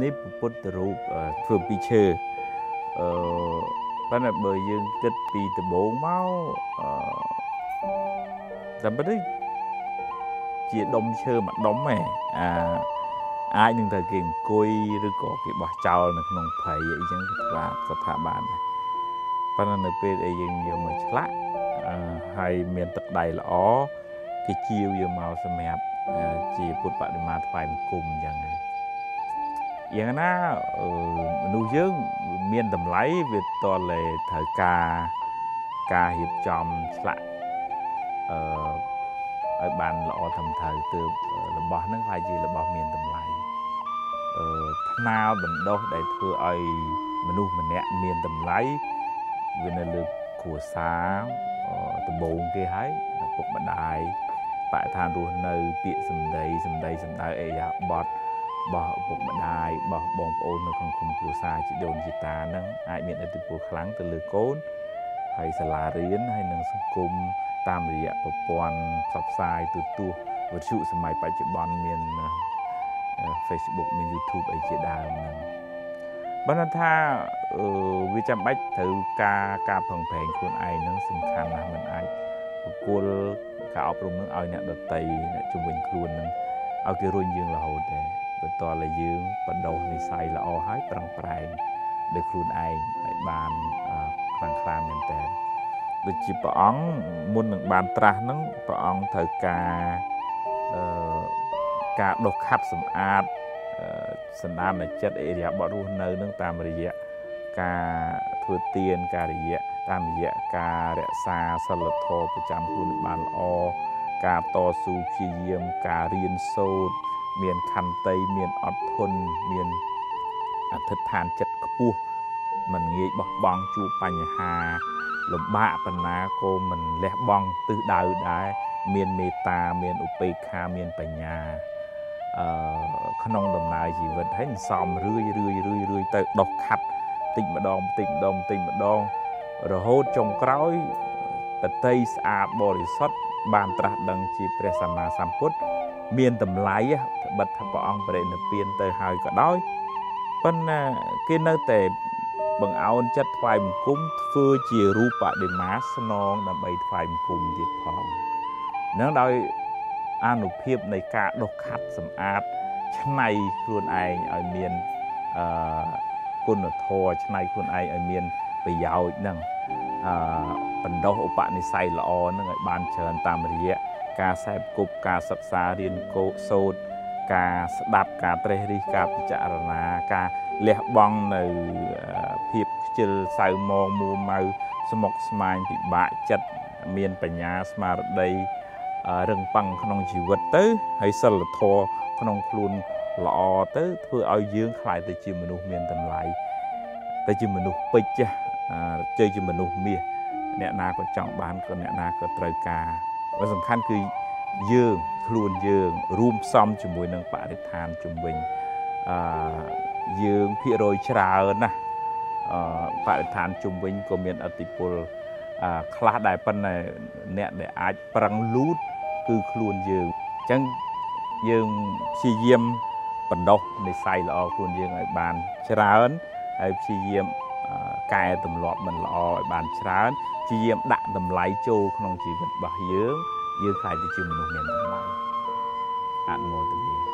នេះពុទ្ធរូបធ្វើពីឈើអឺប៉ុន្តែបើយើងគិតពីដំបូងមកអឺតែបើជាដុំឈើមួយដុំហ៎អាអាចនឹងទៅគេអង្គុយឬក៏គេបោះចោលនៅក្នុងព្រៃអីចឹងគេថាក៏ថាបានដែរប៉ុន្តែនៅពេលដែលយើងយកមកឆ្លាក់ហើយមានទឹកដៃល្អគេជាវយកមកសម្រាប់ជាពុទ្ធបដិមាថ្វាយបង្គំអញ្ចឹងហើយ យ៉ាងណាមនុស្សយើងមានតម្លៃវាតលេត្រូវការការរៀបចំឆ្លាក់អឺឲ្យបានល្អត្រឹមត្រូវទើបរបស់ហ្នឹងខ្លាចជារបស់មានតម្លៃអឺថ្នាលបណ្ដោះដែលធ្វើឲ្យមនុស្សម្នាក់មានតម្លៃវានៅលើគ្រួសារដំបូងគេហើយឪពុកម្ដាយបរិស្ថានរស់នៅពាក្យសម្ដីសម្ដីសម្ដៅអេយ៉ាបត់ របស់ឪពុកម្ដាយរបស់បងប្អូននៅក្នុងក្រុមគ្រួសារជីដូនជីតាហ្នឹងអាចមានឥទ្ធិពលខ្លាំងទៅលើកូនហើយសាលារៀនហើយនឹងសង្គមតាមរយៈប្រព័ន្ធផ្សព្វផ្សាយទូទស្សន៍វិទ្យុសម័យបច្ចុប្បន្នមាន Facebook មាន YouTube អីជាដើមហ្នឹងបានថាវាចាំបាច់ត្រូវការការប្រឹងប្រែងខ្លួនឯងនឹងសំខាន់ណាស់មិនអាចបកគលការអប់រំនឹងឲ្យអ្នកដតីអ្នកជំនាញខ្លួននឹងឲ្យគេរុញយើងរហូតទេ បន្ទាល់តែយើងបដោះនិស័យល្អហើយប្រឹងប្រែងដោយខ្លួនឯងឲ្យបានខ្លាំងក្លាមែនតើដូចជាព្រះអង្គមុននឹងបានត្រាស់ហ្នឹងព្រះអង្គត្រូវការអឺការដុសខាត់សម្អាតសន្តានចិត្តអេរិយាបថរស់នៅនឹងតាមរយៈការធ្វើទានការរយៈតាមរយៈការរក្សាសិលធម៌ប្រចាំខ្លួនបានល្អការតស៊ូព្យាយាមការរៀនសូត្រ មានខន្តីមានអត់ធន់មានអធិដ្ឋានចិត្តខ្ពស់មិនងាយបោះបង់ជួបបញ្ហា លំបាកប៉ុណ្ណាក៏មិនលះបង់ទិសដៅដែរមានមេត្តាមានឧបេក្ខាមានបញ្ញាអឺក្នុងដំណើរជីវិតហើយសំរឿយរឿយរឿយរឿយទៅដោះខាត់តិចម្ដងតិចម្ដងតិចម្ដងរហូតចុងក្រោយតតីស្អាតបរិសុទ្ធបានត្រាស់ដឹងជាព្រះសម្មាសម្ពុទ្ធ មានតម្លៃបិទថាព្រះអង្គបរិនិព្វានទៅហើយក៏ដោយប៉ុន្តែគេនៅតែបង្អោនចិត្តថ្វាយបង្គំធ្វើជារូបបដិមាស្នងដើម្បីថ្វាយបង្គំទៀតផងនឹងដោយអានុភាពនៃការដុសខាត់សម្អាតឆ្នៃខ្លួនឯងឲ្យមានអឺគុណធម៌ឆ្នៃខ្លួនឯងឲ្យមានប្រយោជន៍ហ្នឹងអឺបណ្ដោះឧបនិស្ស័យល្អហ្នឹងឲ្យបានច្រើនតាមរយៈ ការសែបគប់ការសិក្សារៀនកោសូត្រការស្ដាប់ការត្រេះរិះការពិចារណាការលះបង់នៅភាពខ្ជិលសៅមងមួម៉ៅស្មុកស្មាញពិបាកចិត្តមានបញ្ញាស្មារតីរឹងប៉ឹងក្នុងជីវិតទៅ ហើយសិលធម៌ក្នុងខ្លួនល្អទៅធ្វើឲ្យយើងខ្លាយទៅជាមនុស្សមានតម្លៃទៅជាមនុស្សពេជ្រជ័យជាមនុស្សមាសអ្នកណាក៏ចង់បានក៏អ្នកណាក៏ត្រូវការហើយ សំខាន់គឺយើងខ្លួនយើងរួមផ្សំជាមួយនឹងបរិស្ថានជំវិញអឺយើងភាគរយច្រើនណាស់អឺបរិស្ថានជំវិញក៏មានអតិពលខ្លះដែរប៉ុន្តែអ្នកដែលអាចប្រឹងលូតគឺខ្លួនយើងអញ្ចឹងយើងព្យាយាមបណ្ដោះនិស័យល្អខ្លួនយើងឲ្យបានច្រើនហើយព្យាយាម កែទម្លាប់មិនល្អឲ្យបានច្រើនព្យាយាមដាក់តម្លៃចូលក្នុងជីវិតរបស់យើងយើងខ្លាចទៅជាមនុស្សមានតម្លៃអនុមោទនា